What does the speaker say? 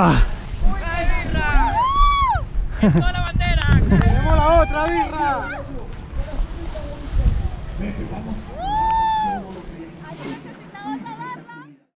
Ah, ¡Toda la bandera! ¡Tenemos la otra birra!